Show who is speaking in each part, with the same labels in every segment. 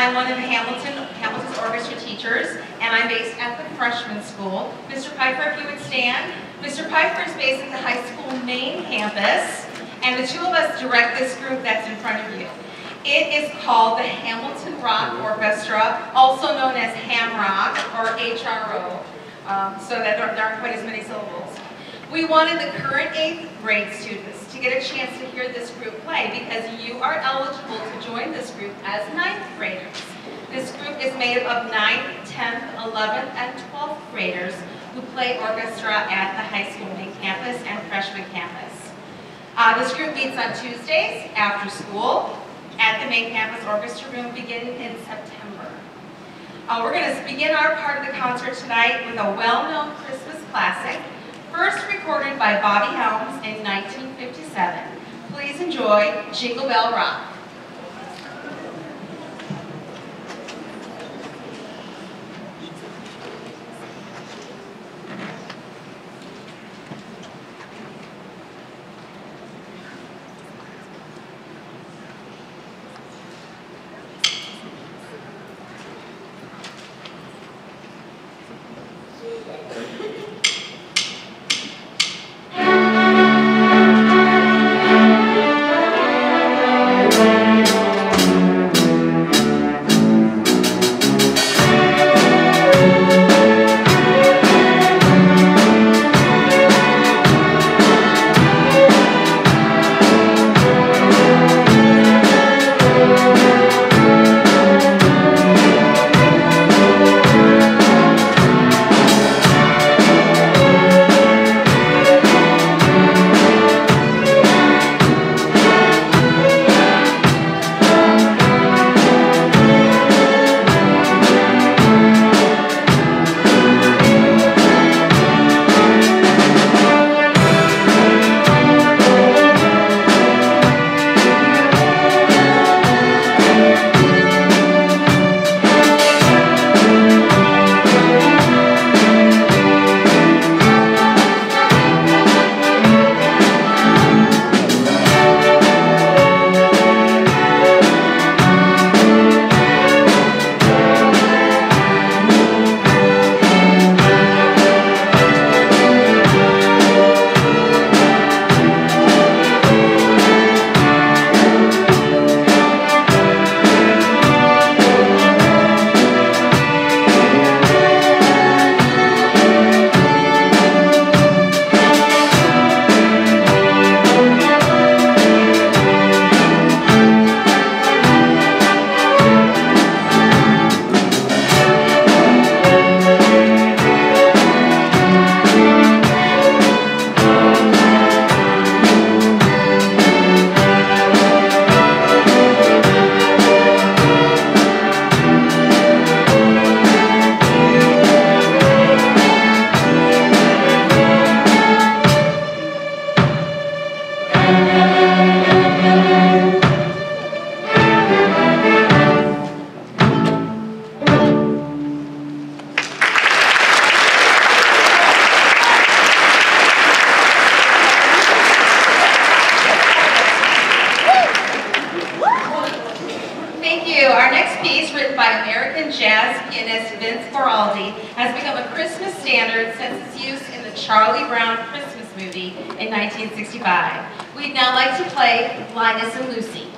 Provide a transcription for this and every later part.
Speaker 1: I'm one of the Hamilton, Hamilton's orchestra teachers, and I'm based at the freshman school. Mr. Piper, if you would stand. Mr. Piper is based at the high school main campus, and the two of us direct this group that's in front of you. It is called the Hamilton Rock Orchestra, also known as Hamrock or HRO, um, so that there aren't quite as many syllables. We wanted the current eighth grade students get a chance to hear this group play because you are eligible to join this group as ninth graders. This group is made up of 9th, 10th, 11th, and 12th graders who play orchestra at the high school main campus and freshman campus. Uh, this group meets on Tuesdays after school at the main campus orchestra room beginning in September. Uh, we're going to begin our part of the concert tonight with a well-known Christmas classic, first recorded by Bobby Helms in 1957. Please enjoy Jingle Bell Rock. movie in 1965. We'd now like to play Linus and Lucy.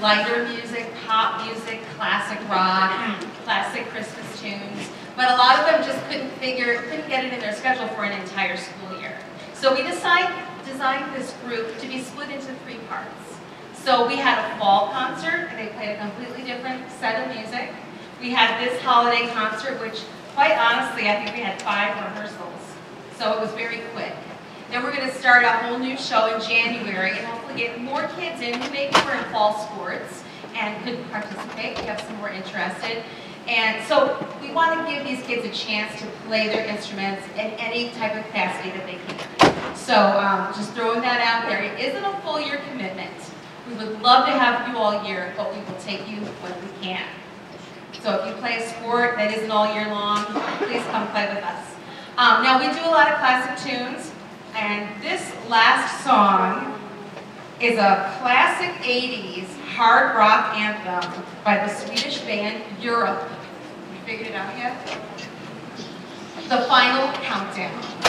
Speaker 1: Lighter music, pop music, classic rock, classic Christmas tunes. But a lot of them just couldn't figure, couldn't get it in their schedule for an entire school year. So we decided, designed this group to be split into three parts. So we had a fall concert, and they played a completely different set of music. We had this holiday concert, which quite honestly, I think we had five rehearsals. So it was very quick. Then we're going to start a whole new show in January and hopefully get more kids in who maybe were in fall sports and couldn't participate. We have some more interested. And so we want to give these kids a chance to play their instruments in any type of capacity that they can. So um, just throwing that out there. It isn't a full year commitment. We would love to have you all year, but we will take you when we can. So if you play a sport that isn't all year long, please come play with us. Um, now we do a lot of classic tunes, and this last song is a classic 80s hard rock anthem by the Swedish band Europe. You figured it out yet? The Final Countdown.